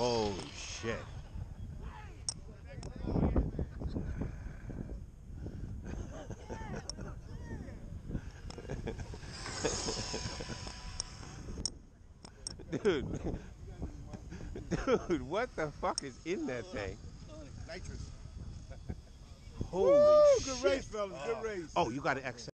Holy shit. Dude. Dude, what the fuck is in that thing? Nitrous. Holy Woo, shit. good race, fellas. Good race. Oh, you got an XL.